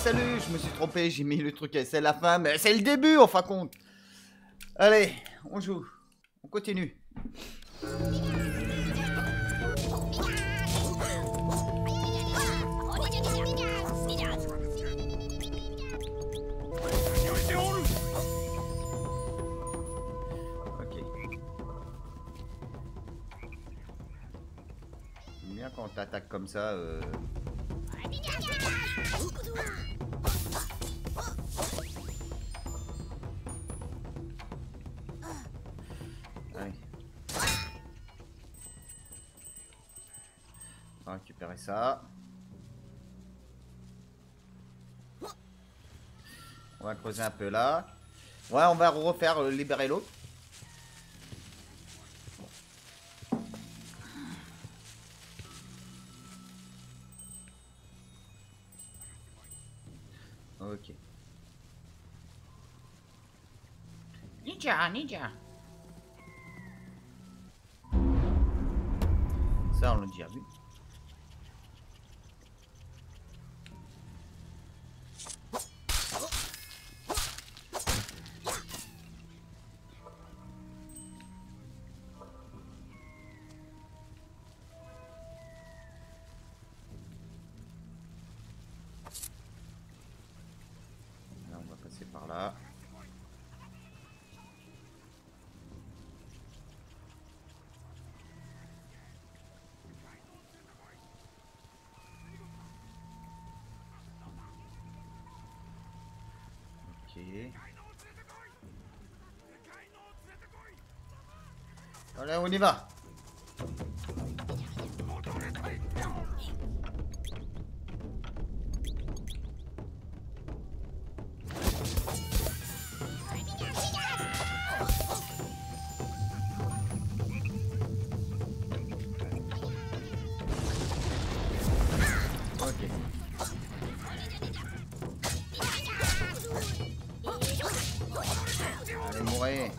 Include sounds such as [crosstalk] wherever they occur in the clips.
salut, je me suis trompé, j'ai mis le truc, c'est la fin, mais c'est le début, en fin de compte. Allez, on joue, on continue. Ok. Bien quand t'attaques comme ça. Euh... Récupérer ça. On va creuser un peu là. Ouais, on va refaire euh, libérer l'autre. Ça, on l'a déjà vu. On va passer par là. Ok. Allez, on y va. Ok. Allez,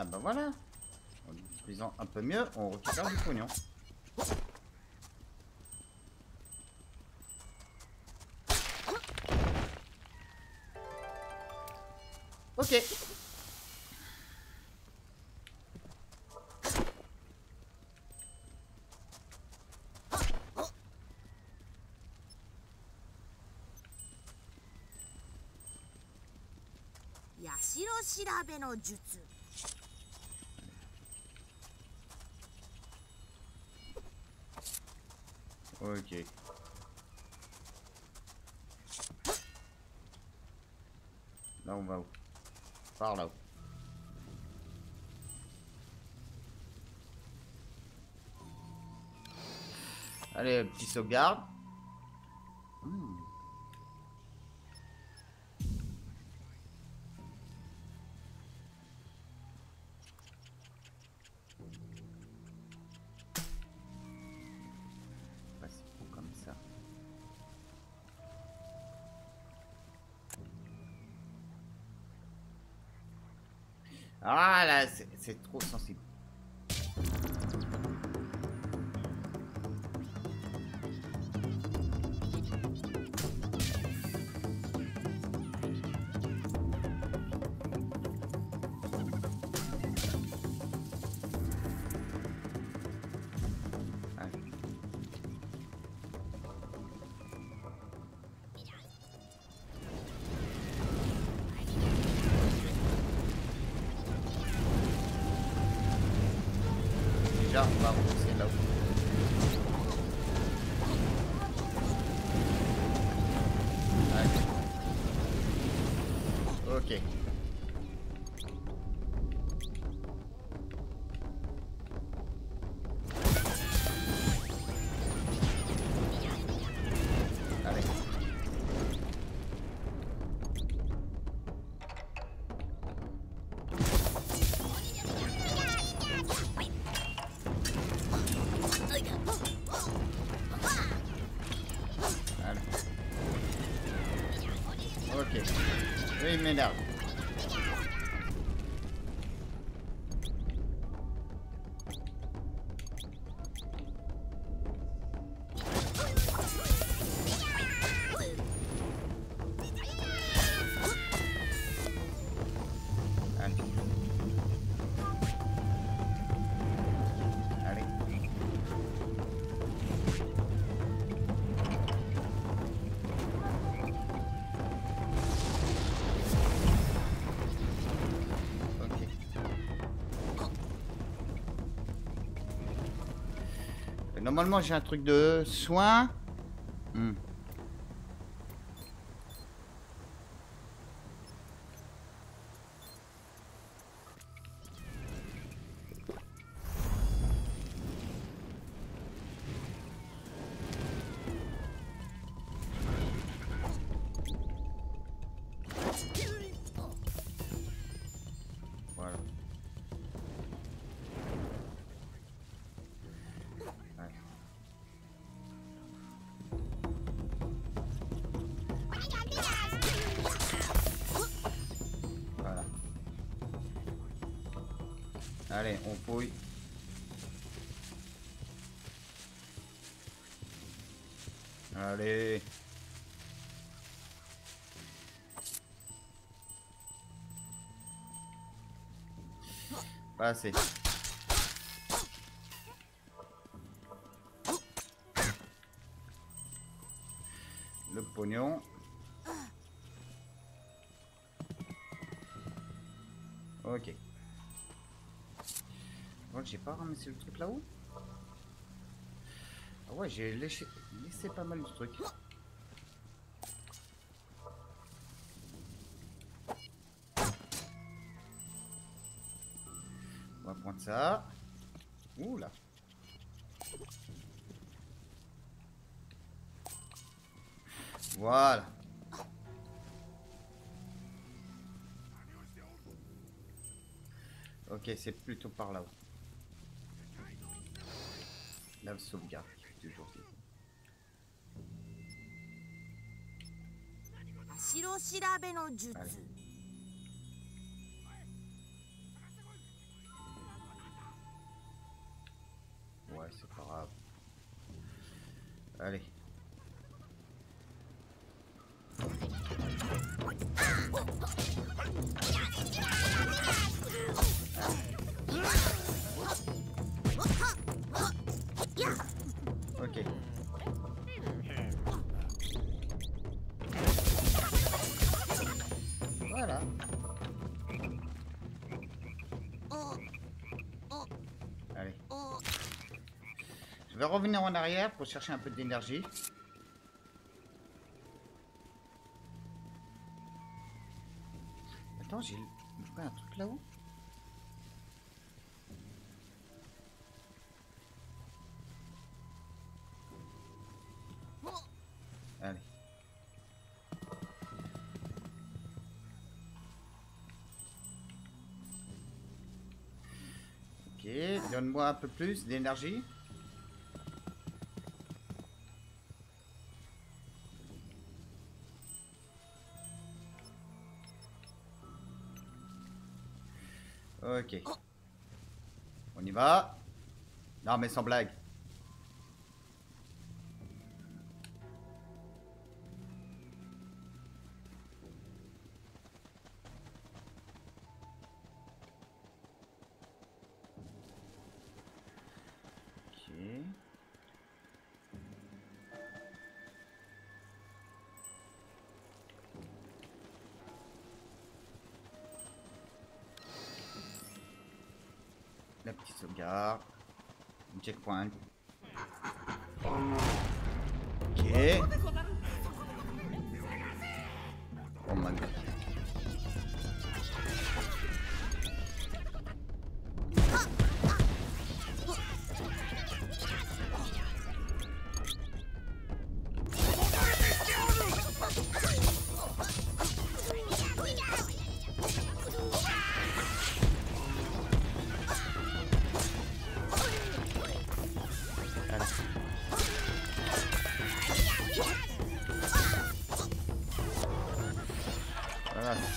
Ah bah voilà. En utilisant un peu mieux, on récupère du pognon. Ok. Ok. Là on va Par là-haut. Allez, petit sauvegarde. Ah là, c'est- trop sensible. Allez. Oui, il Normalement, j'ai un truc de soin. Hmm. Allez, on fouille. Allez. Pas assez. Le pognon. Ok. J'ai pas ramassé le truc là-haut Ah ouais, j'ai laissé, laissé pas mal de trucs. On va prendre ça. Ouh là. Voilà. Ok, c'est plutôt par là-haut La sauvegarde qui fait toujours plaisir. 城調べの術はい Ouais, c'est pas grave. Allez. Voilà. Allez. Je vais revenir en arrière pour chercher un peu d'énergie. Attends, j'ai loupé un truc là-haut donne-moi un peu plus d'énergie. Ok. On y va. Non mais sans blague.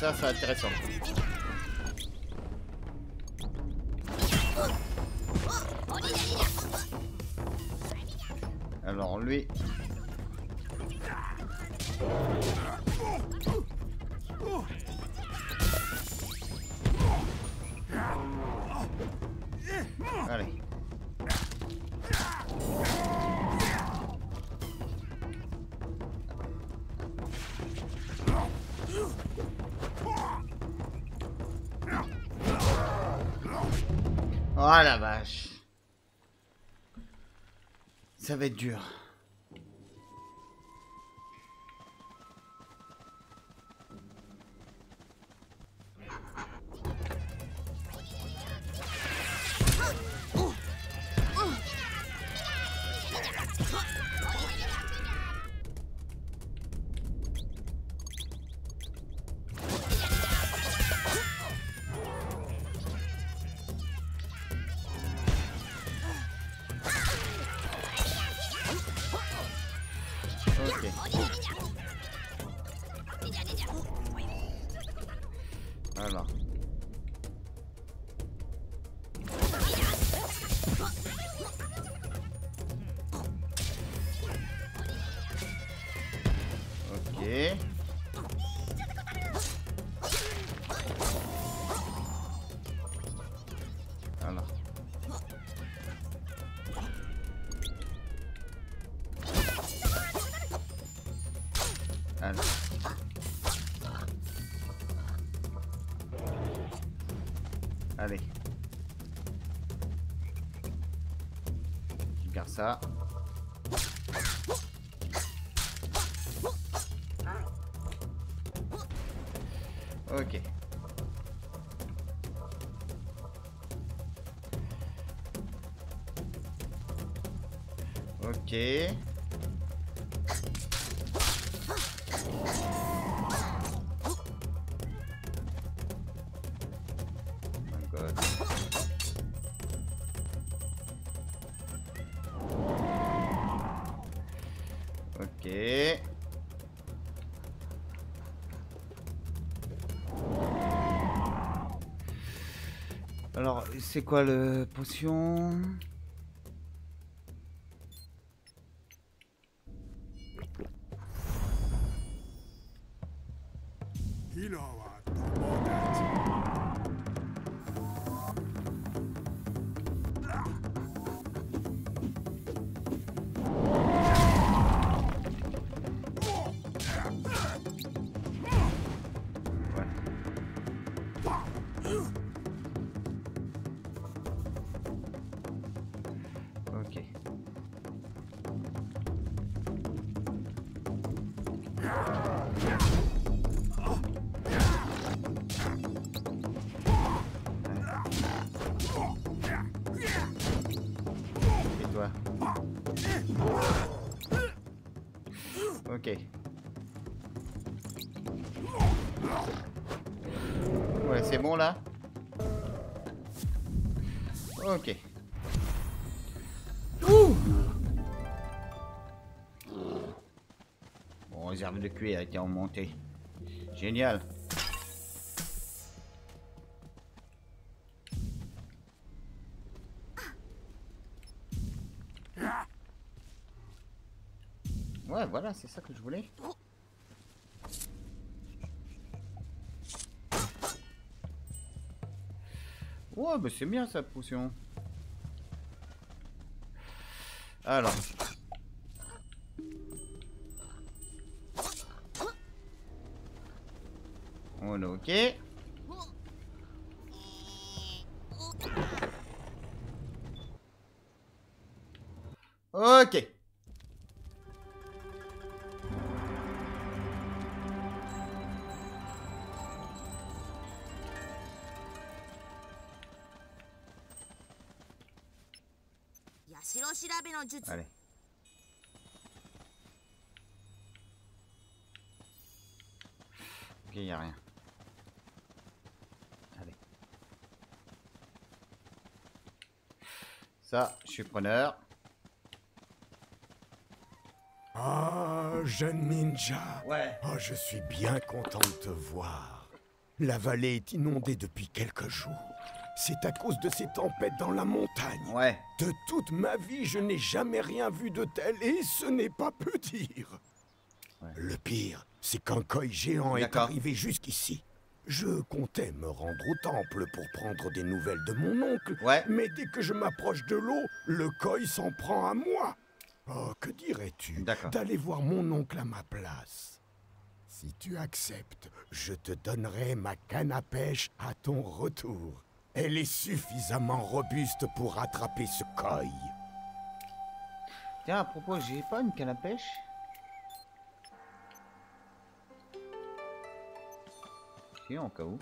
Ça, c'est intéressant. Ça va être dur. Ça. Ok. Alors, c'est quoi le potion? Ouais, c'est bon là Ok. Ouh Bon, réserve de cuir a été remontée. Génial. Voilà, c'est ça que je voulais. Ouais, bah c'est bien sa potion. Alors. On est ok. Allez. Ok, y a rien. Allez. Ça, je suis preneur. Ah, oh, jeune ninja. Ouais. Oh, je suis bien content de te voir. La vallée est inondée depuis quelques jours. C'est à cause de ces tempêtes dans la montagne. Ouais. De toute ma vie, je n'ai jamais rien vu de tel et ce n'est pas peu dire. Ouais. Le pire, c'est qu'un koi géant est arrivé jusqu'ici. Je comptais me rendre au temple pour prendre des nouvelles de mon oncle, Ouais. mais dès que je m'approche de l'eau, le koi s'en prend à moi. Oh, que dirais-tu d'aller voir mon oncle à ma place? Si tu acceptes, je te donnerai ma canne à pêche à ton retour. Elle est suffisamment robuste pour attraper ce koi. Tiens, à propos, j'ai pas une canne à pêche Si, en cas où.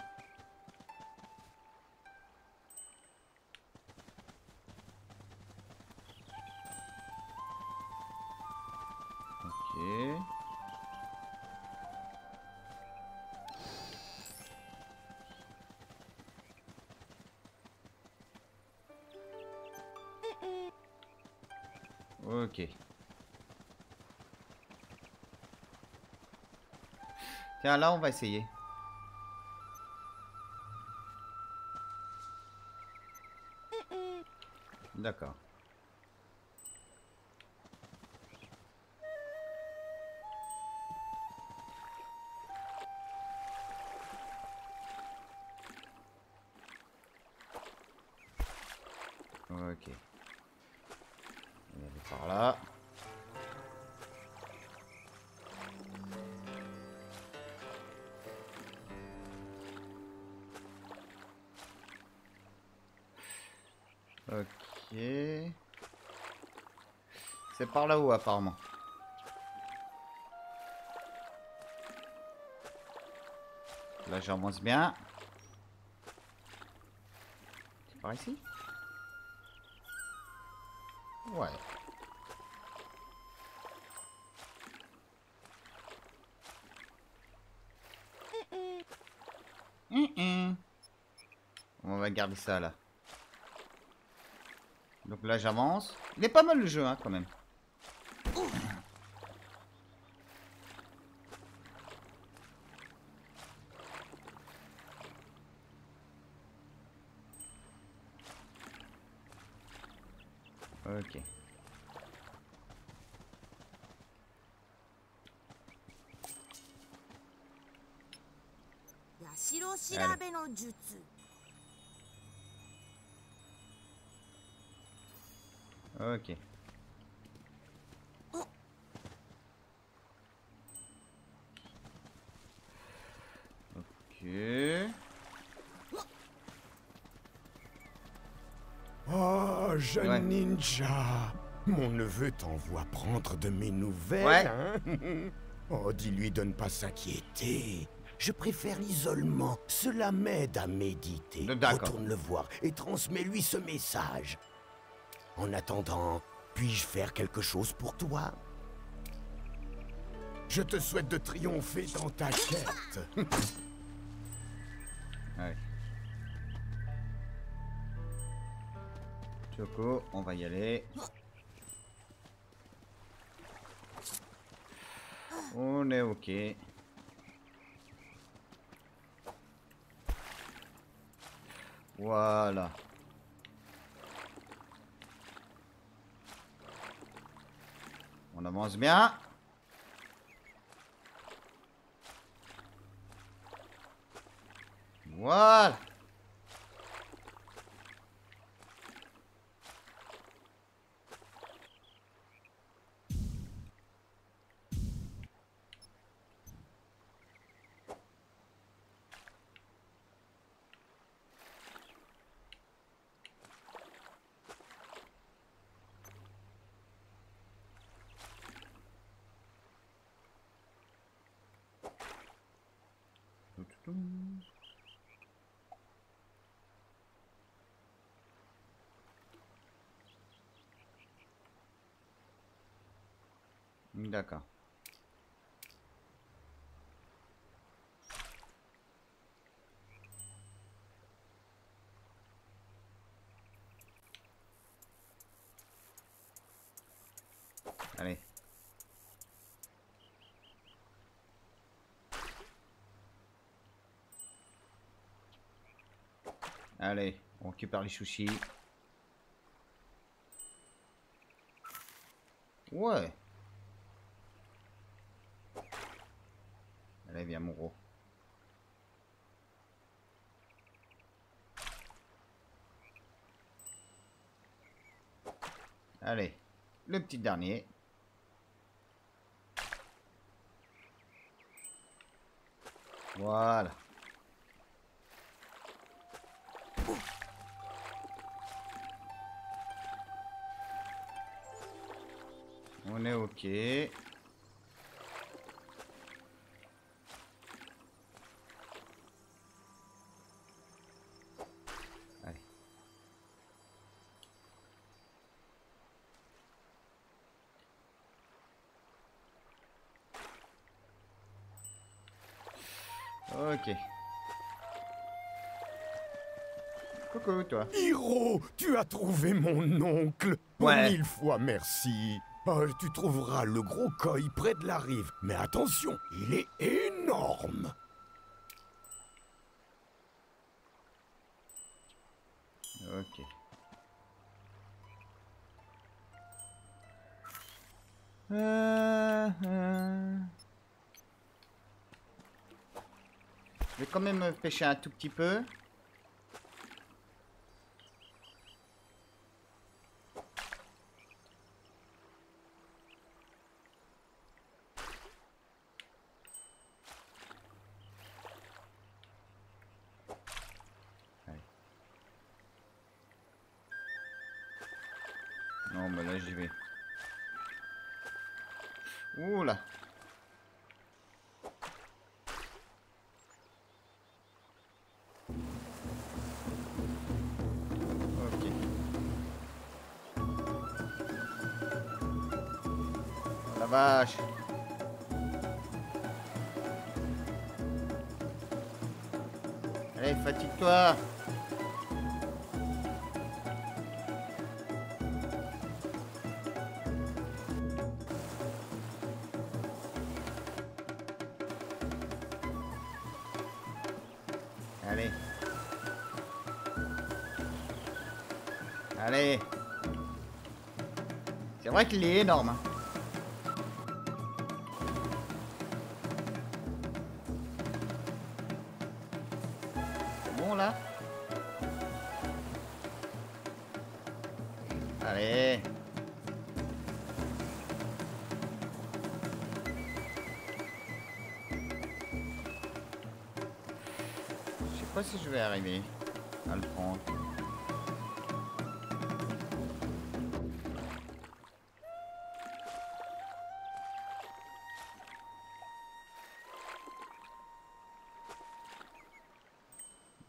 Ok. Tiens, là, on va essayer. Ok. C'est par là-haut apparemment. Là j'avance bien. Par ici? Ouais. Hum, hum. On va garder ça là. Donc là j'avance. Il est pas mal le jeu hein, quand même. Ok. 八 Ok. Oh. Ok. Oh, jeune Ouais. ninja Mon neveu t'envoie prendre de mes nouvelles, Ouais. hein? [laughs] Oh, dis-lui de ne pas s'inquiéter. Je préfère l'isolement. Cela m'aide à méditer. D'accord. Retourne le voir et transmets-lui ce message. En attendant, puis-je faire quelque chose pour toi? Je te souhaite de triompher dans ta quête. [laughs] Choco, on va y aller. On est ok. Voilà. On avance bien. Voilà. Boom. D'accord. Allez, on récupère les sushis. Ouais. Allez, viens, mon gros. Allez, le petit dernier. Voilà. On est OK. Ok. Coucou, toi. Hiro, tu as trouvé mon oncle. Ouais. Mille fois merci. Euh, tu trouveras le gros koi près de la rive. Mais attention, il est énorme. Ok. Euh, euh. Je vais quand même pêcher un tout petit peu. Vache. Allez, fatigue-toi. Allez. Allez. C'est vrai qu'il est énorme. hein. Si je vais arriver à le prendre.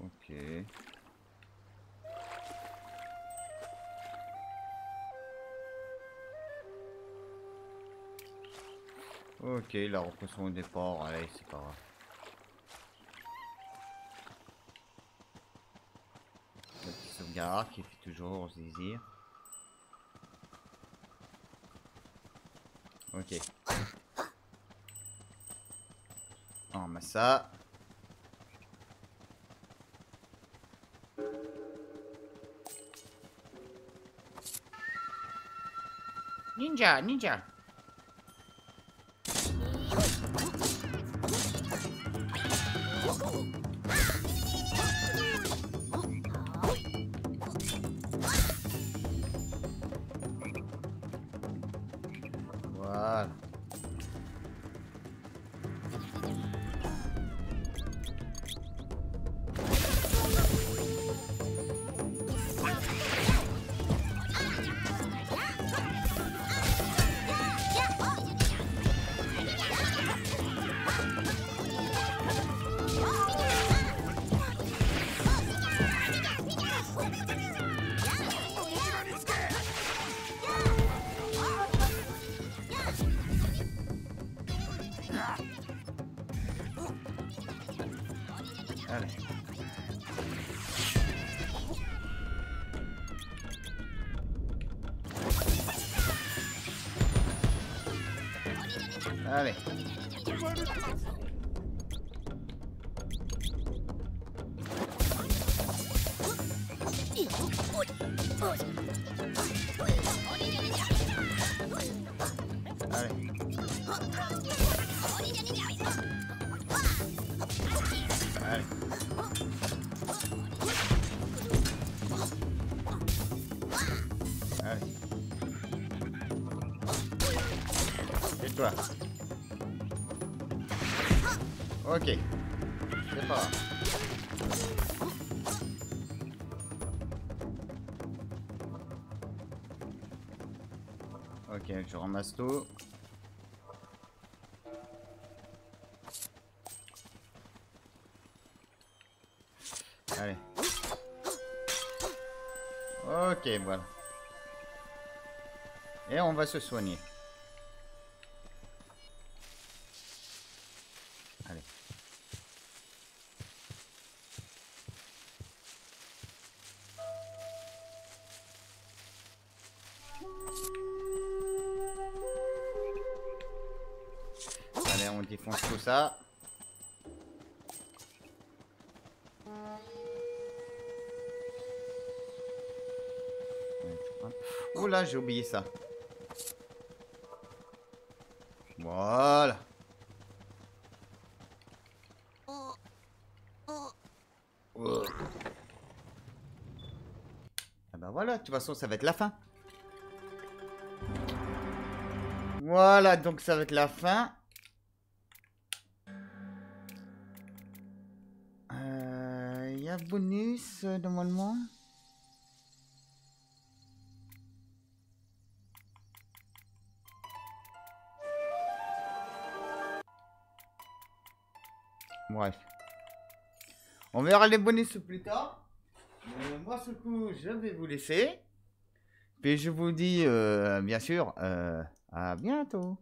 Ok. Ok, la repression au départ, allez, c'est pas grave. Qui fait toujours plaisir. Ok. [laughs] On met ça. Ninja, ninja. Allez. Allez. Ok, je ramasse tout. Allez. Ok, voilà. Et on va se soigner. Ça. Oh là, j'ai oublié ça. Voilà. Oh. Ah bah voilà, de toute façon, ça va être la fin. Voilà, donc ça va être la fin. Bonus, euh, normalement. Bref. On verra les bonus plus tard. Mais moi, ce coup, je vais vous laisser. Puis je vous dis, euh, bien sûr, euh, à bientôt.